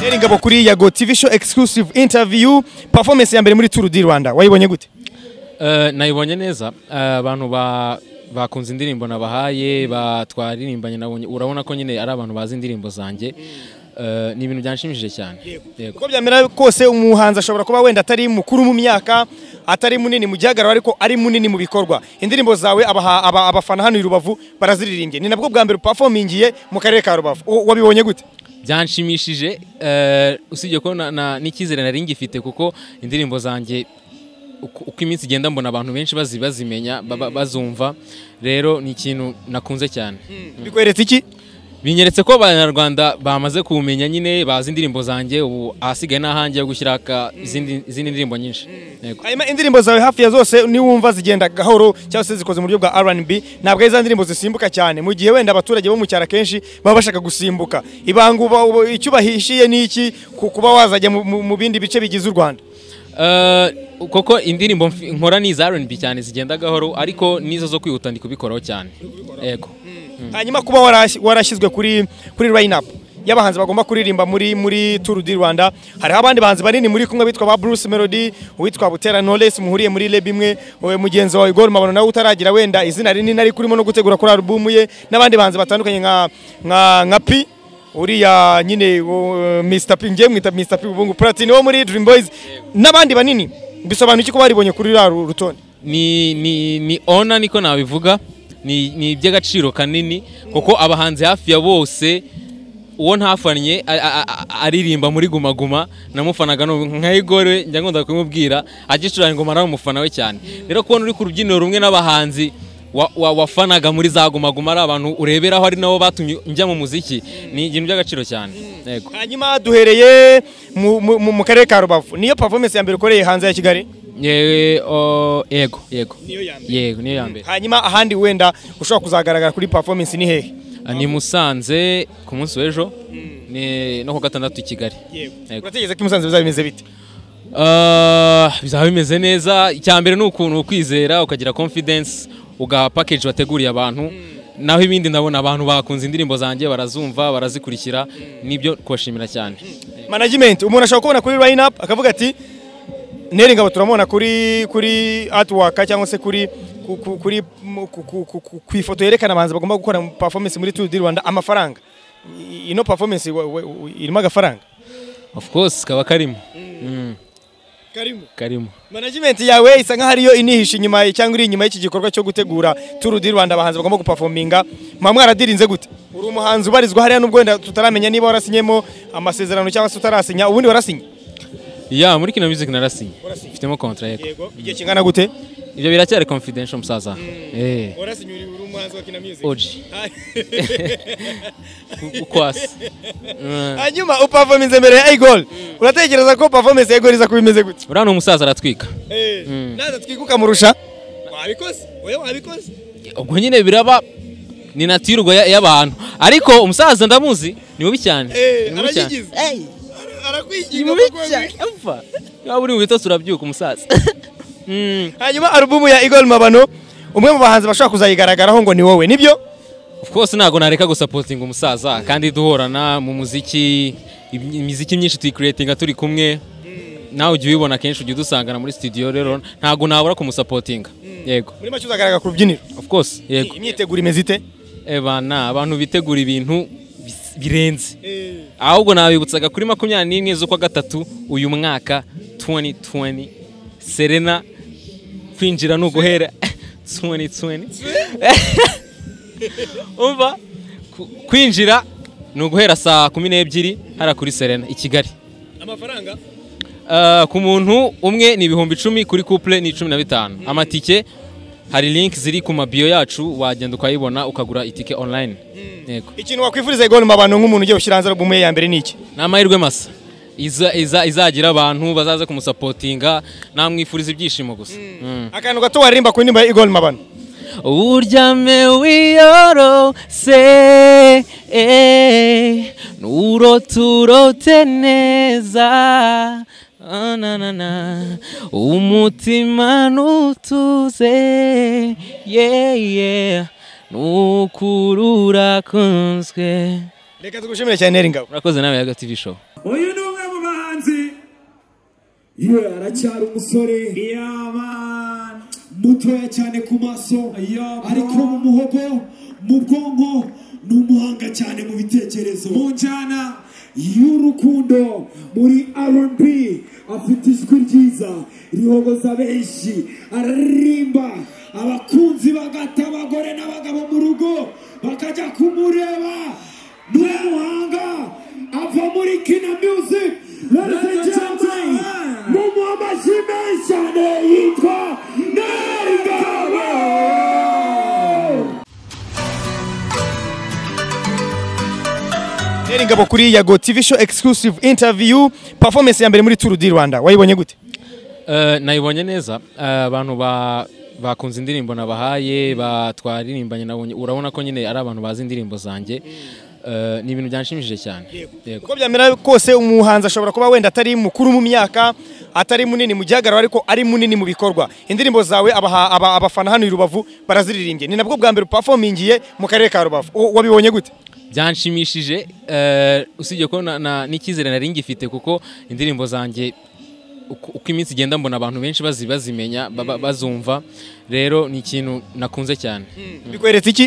Neri Ngabo kuri Yago TV show exclusive interview performance ya mbere muri Tour du Rwanda. Wayibonye gute? Eh, nayibonye neza. Eh, abantu ba bakunze indirimbo nabahaye batwaririmbanye nabonye. Urabona ko nyine ari abantu bazi indirimbo zanjye. Eh, ni ibintu byanshimishije cyane. Uko byamera kose umuhanzi ashobora kuba wenda atari mukuru mu myaka atari munini mu gihagararo ariko ari munini mu bikorwa. Indirimbo zawe abafana hano i Rubavu baraziririmbye. Ni nabwo bwa mbere performingiye mu karere ka Rubavu. Wabibonye gute? Byanshimishije eh, usibye ko n'icyizere nari ngifite kuko indirimbo zanjye uko iminsi igenda mbona abantu benshi bazi bazimenya ba- ba- bazumva. Rero ni ikintu nakunze cyane. Bikweretse iki? Binyeretse ko abanyarwanda bamaze kumenya nyine bazi indirimbo zanjye ubu ahasigaye n'ahanjye ho gushyira izindi ndirimbo nyinshi. Hanyuma indirimbo zawe hafi ya zose niwumva zigenda gahoro cyangwa se zikoze mu buryo bwa R&B ntabwo ari za ndirimbo zisimbuka cyane. Mu gihe wenda abaturage bo mu cyaro akenshi baba bashaka gusimbuka. Ibanga icyo ubahishiye ni iki ku kuba wazajya mu- bindi bice bigize u Rwanda? Eh, koko indirimbo nkora ni iza R&B cyane zigenda gahoro ariko n'izo zo kwihuta ndi kubikoraho cyane. Yego. Hanyuma kuba warashyi- warashyizwe kuri kuri up. Y'abahanzi bagomba kuririmba muri muri Tour du Rwanda. Hariho abandi bahanzi banini muri kumwe bitwa ba Bruce Melody uwitwa Butera Knowless muhuriye muri lab imwe mugenzi wawe Igor Mabano nawe utaragira wenda izina rinini ari kurimo no gutegura kuri album ye n'abandi bahanzi batandukanye nka nka nka Pi uriya nyine Mr P ngiye mwita Mr P ubungu Platini wo muri Dream Boys n'abandi banini. Bisobanuye iki ko baribonye kuri ra rutonde? Ni ni ni ona niko nabivuga. Ni iby'agaciro kanini kuko abahanzi hafi ya bose uwo a- aririmba muri guma guma namufanaga nka Igor njya ngunda kumubwira agicuranga ingoma ari umufana we cyane. Rero kubona uri ku rubyiniro rumwe n'abahanzi wa- wa- wafanaga muri za guma guma ari abantu ureberaho ari nabo batumye njya mu muziki ni ibintu by'agaciro cyane. Hanyuma duhereye mu, karere ka Rubavu. Niyo performance ya mbere ukoreye hanze ya Kigali? Yego yego. Yego niyo ya mbere hanyuma ahandi wenda ushobora kuzagaragara kuri performance ni hehe ni Musanze ku munsi w'ejo. Ni no ku gatandatu i Kigali. Yego. urategereza ko i Musanze bizaba bimeze bite? Ah, bizaba bimeze neza. Icya mbere ni ukuntu ukwizera ukagira confidence ugaha package wateguriye abantu. Naho ibindi ndabona abantu bakunze indirimbo zanjye barazumva barazikurikira. Nibyo kubashimira cyane. Management umuntu ashobora kubona kuri line up akavuga ati Neri Ngabo turamubona kuri kuri artwork cyangwa se kuri ku- ku- kuri ku- ifoto yerekana abahanzi bagomba gukora performance muri Tour du Rwanda amafaranga. Ino performance irimo agafaranga? Of course kaba karimo. Mm, karimo? Karimo. Management yawe isa nkaho ariyo inihisha inyuma cyangwa iri inyuma y'iki gikorwa cyo gutegura Tour du Rwanda abahanzi bagomba guperforminga. Mwa mwaradirinze gute? Uri umuhanzi ubarizwa hariya nubwo tutaramenya niba warasinyemo amasezerano cyangwa se utarasinya ubundi warasinye ya muri kino music narasinye mfitemo contract yego yego. Igihe kingana gute? Ibyo biracyari confidential musaza. Eh. Warasinye uri umuhanzi wa kina music. Oji ukwasi. Mm. hanyuma uperformance imbere ya Igol uratekereza ko performance ya iza kubimeze gute urano ni umusaza aratwika. Naza twikuka murusha. Wabikoze? Oya wabikoze. Ubwo nyine biraba ni natirwa y'abantu ariko umusaza ndamuzi ni mubi cyane. Eh, ni Eh, arakwigira mubi cyane waba uri bitotsi urabyuka umusaza. Mm, hanyuma alubumu ya Igor Mabano umwe mu bahanzi bashobora kuzayigaragaraho ngo ni wowe ni byo? Of course ntabwo nareka gusapotinga umusaza kandi duhorana mu muziki im- imiziki myinshi tuyikreatinga turi kumwe. Nawe ujya ubibona kenshi ujya udusangana muri studio rero ntabwo nabura kumusapotinga yego. Muri make uzagaragara ku rubyiniro. Of course yego. Imyiteguro imeze ite? Ebana abantu bitegura ibintu birenze. Ahubwo nabibutsaga kuri makumyabiri n'imwe z'ukwa gatatu uyu mwaka 2020 serena kwinjira ni uguhera 2020 umva? Kwinjira ni uguhera saa kumi n'ebyiri hariya kuri serena i kigali. Amafaranga? Ah, ku muntu umwe ni ibihumbi icumi kuri couple ni cumi na bitanu. Amatike? Hari link ziri ku mabiyo yacu wagenda ukayibona ukagura itike online. Yego. Ikintu wakwifuriza Igor Mabano nk'umuntu ugiye gushyira hanze alubumu ye ya mbere ni iki? Ni amahirwe masa. Iza, iza, izagira abantu bazaza kumusapotinga namwifuriza ibyishimo gusa. Mm. akantu gato waririmba ku ndirimbo ya Igor Mabano uryame wiyorose eh, nuroturote neza. Umutima nutuze. Yeah, yeah. nukurura kunzwe. Reka tugushimire cyane Neri Ngabo urakoze nawe yaga tv show. Uyu ni umwe mu bahanzi. Ye aracyari umusore mutoya cyane ku maso ariko mu muhogo mu bwonko ni umuhanga cyane mu bitekerezo. Mu njyana y'urukundo muri R&B afite ijwi ryiza rihogoza benshi araririmba abakunzi bagata abagore n'abagabo mu rugo bakajya kumureba. Ni umuhanga ava muri kina music. Ladies and gentlemen mumuha amashyi menshi cyane yitwa Ngabo kuri Yago TV show exclusive interview performance ya mbere muri Tour du Rwanda. Wayibonye gute? Eh, nayibonye neza. Eh, abantu ba bakunze indirimbo nabahaye batwaririmbanye nabonye. Urabona ko nyine ari abantu bazi indirimbo zanjye. Eh, ni ibintu byanshimishije cyane. Uko byamera kose umuhanzi ashobora kuba wenda atari mukuru mu myaka atari munini mu gihagararo ariko ari munini mu bikorwa. Indirimbo zawe abafana hano i Rubavu baraziririmbye. Ni nabwo bwa mbere performingiye mu karere ka Rubavu. Wabibonye gute? Byanshimishije eh, usibye ko n'icyizere nari ngifite kuko indirimbo zanjye uko iminsi igenda mbona abantu benshi bazi bazimenya ba- ba- bazumva. Rero ni ikintu nakunze cyane. Bikweretse iki?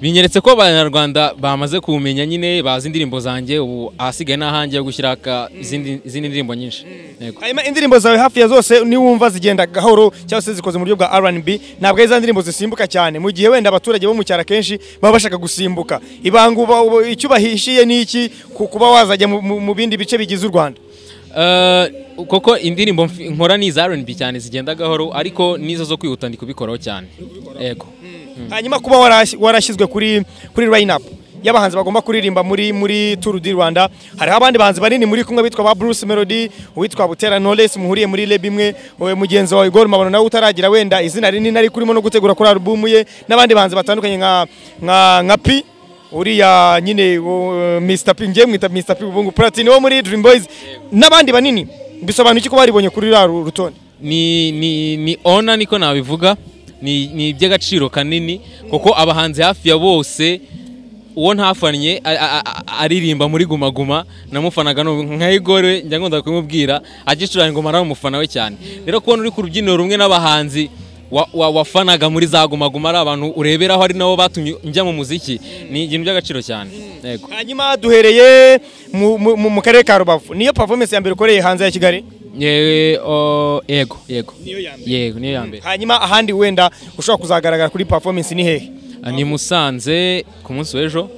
Binyeretse ko abanyarwanda bamaze kumenya nyine bazi indirimbo zanjye ubu ahasigaye n'ahanjye ho gushyira izindi ndirimbo nyinshi. Yego. hanyuma indirimbo zawe hafi ya zose niwumva zigenda gahoro cyangwa se zikoze mu buryo bwa R&B ntabwo ari za ndirimbo zisimbuka cyane. Mu gihe wenda abaturage bo mu cyaro akenshi baba bashaka gusimbuka. Ibanga icyo bahishiye ni iki ku kuba wazajya mu- bindi bice bigize u Rwanda? Eh, koko indirimbo nkora ni iza R&B cyane zigenda gahoro ariko n'izo zo kwihuta ndi kubikoraho cyane. Yego. Hanyuma kuba warash- warashyizwe kuri kuri up. Y'abahanzi bagomba kuririmba muri muri Tour du Rwanda. Hariho abandi bahanzi banini muri kumwe bitwa ba Bruce Melody uwitwa Butera Knowless muhuriye muri Lab imwe mugenzi wawe Igor Mabano nawe utaragira wenda. Izina rinini ariko urimo no gutegura kuri album ye n'abandi bahanzi batandukanye nka nka nka Pi uriya nyine Mr P ngiye mwita Mr P ubungu Platini wo muri Dream Boys n'abandi banini. Bisobanuye iki ko baribonye kuri ra rutonde? Ni ni ni ona niko nabivuga. Ni iby'agaciro kanini kuko abahanzi hafi ya bose uwo a- aririmba muri Guma Guma namufanaga nka Igore njya ngunda kumubwira agicuranga ingoma nawe umufana we cyane. Rero kubona uri ku rubyiniro rumwe n'abahanzi wa- wa- wafanaga muri za Guma Guma ari abantu ureberaho ari nabo batumye njya mu muziki ni ibintu by'agaciro cyane. Hanyuma duhereye mu, karere ka Rubavu. Niyo performance ya mbere ukoreye hanze ya Kigali? Yego yego. Yego niyo ya mbere hanyuma ahandi wenda ushobora kuzagaragara kuri performance ni hehe? Ah, ni Musanze ku munsi w'ejo.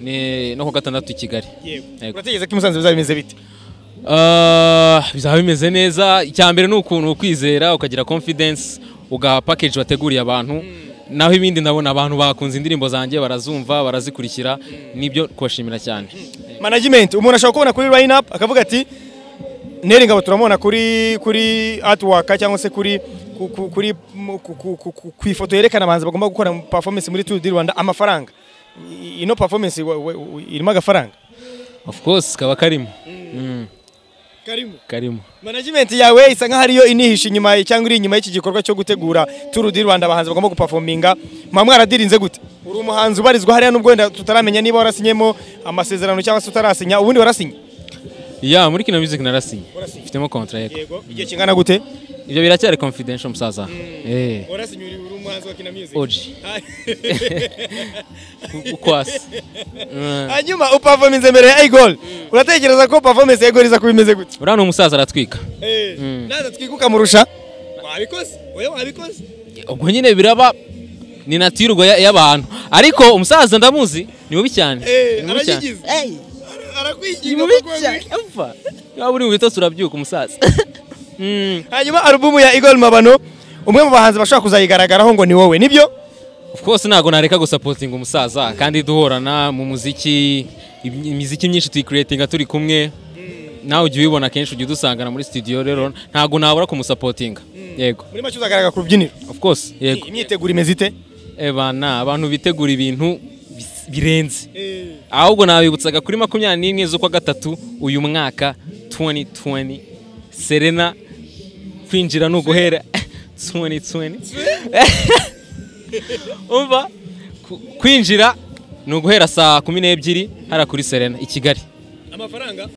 Ni no ku gatandatu i Kigali. Yego. urategereza ko i Musanze bizaba bimeze bite? Ah, bizaba bimeze neza. Icya mbere ni ukuntu ukwizera ukagira confidence ugaha package wateguriye abantu. Naho ibindi ndabona abantu bakunze indirimbo zanjye barazumva barazikurikira. Nibyo kubashimira cyane. Management umuntu ashobora kubona kuri line up akavuga ati Neri Ngabo turamubona kuri kuri artwork cyangwa se kuri ku- ku- kuri ku- ifoto yerekana abahanzi bagomba gukora performance muri Tour du Rwanda amafaranga. Ino performance irimo agafaranga. Of course kaba karimo. Mm, karimo. Karimo. Management yawe isa nkaho ariyo inihisha inyuma cyangwa iri inyuma y'iki gikorwa cyo gutegura Tour du Rwanda abahanzi bagomba guperforminga. Mwa mwaradirinze gute? Uri umuhanzi ubarizwa hariya nubwo wenda tutaramenya niba warasinyemo amasezerano cyangwa se utarasinya ubundi warasinye ya muri kino music narasinye mfitemo contrat yego. Igihe kingana gute? Ibyo biracyari confidential musaza. Eh. Warasinye uri umuhanzi wa kina music. Oji ukwasi. Mm. hanyuma uperforminze mbere ya Igor. Uratekereza ko performance ya Igor iza kuba imeze gute? Uriya ni umusaza aratwika. Naza twikuka murusha wabikoze? Oya wabikoze? Ubwo nyine biraba ni natirwa ya- y'abantu ariko umusaza ndamuzi ni mubi cyane. Ni mubi arakwigiga mubi cyane niba uri mu bitotsi urabyuka umusaza. Mm. hanyuma alubumu ya Igor Mabano umwe mu bahanzi bashobora kuzayigaragaraho ngo ni wowe ni byo? Of course ntabwo nareka gusapotinga umusaza kandi duhorana mu muziki im- imiziki myinshi tuyikreatinga turi kumwe. Nawe ujya ubibona kenshi ujya udusangana muri studio rero ntabwo nabura kumusapotinga yego. Muri make uzagaragara ku rubyiniro. Of course yego. Imyiteguro imeze ite? Ebana abantu bitegura ibintu birenze. Ahubwo nabibutsaga kuri makumyabiri n'imwe z'ukwa gatatu uyu mwaka 2020 serena kwinjira ni uguhera. 2020 umva? Kwinjira ni uguhera saa kumi n'ebyiri hariya kuri serena. I kigali. Amafaranga?